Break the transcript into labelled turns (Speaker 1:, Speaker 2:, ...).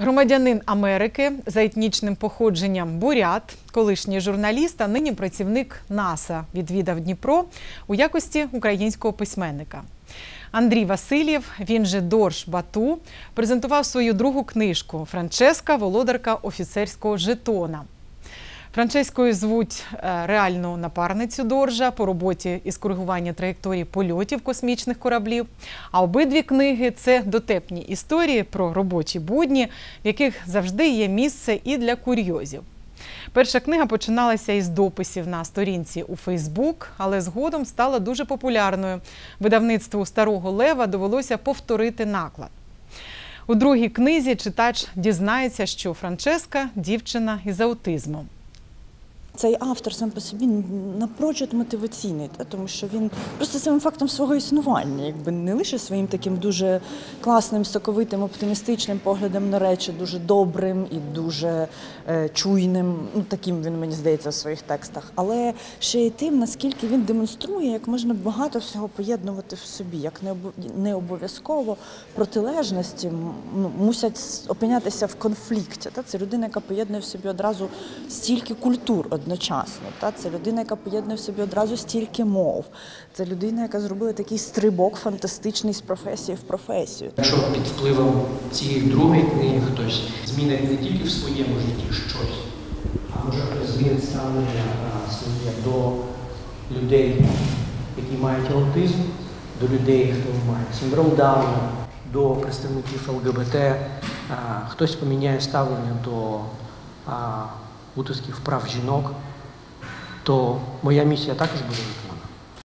Speaker 1: Громадянин Америки за етнічним походженням бурят, колишній журналіст, а нині працівник НАСА, відвідав Дніпро у якості українського письменника. Андрій Васильєв, він же Дорж Бату, презентував свою другу книжку Франческа, володарка офіцерського жетона. Франческою звуть е, реальну напарницю Доржа по роботі із коригування траєкторії польотів космічних кораблів. А обидві книги це дотепні історії про робочі будні, в яких завжди є місце і для курйозів. Перша книга починалася із дописів на сторінці у Фейсбук, але згодом стала дуже популярною. Видавництву старого лева довелося повторити наклад. У другій книзі читач дізнається, що Франческа дівчина із аутизмом.
Speaker 2: Цей автор сам по собі напрочуд мотиваційний, тому що він просто самим фактом свого існування, якби не лише своїм таким дуже класним, соковитим, оптимістичним поглядом на речі, дуже добрим і дуже е, чуйним. Ну таким він мені здається в своїх текстах, але ще й тим, наскільки він демонструє, як можна багато всього поєднувати в собі, як не обов'язково протилежності ну, мусять опинятися в конфлікті. Та це людина, яка поєднує в собі одразу стільки культур одночасно. Та це людина, яка поєднує в собі одразу стільки мов. Це людина, яка зробила такий стрибок фантастичний з професії в професію.
Speaker 3: Якщо під впливом цієї другої книги хтось змінить не тільки в своєму житті щось, а може хтось змінить ставлення своє до людей, які мають аутизм, до людей, хто має синдром Дауна, до представників ЛГБТ, хтось поміняє ставлення до утисків прав жінок, то моя місія також буде.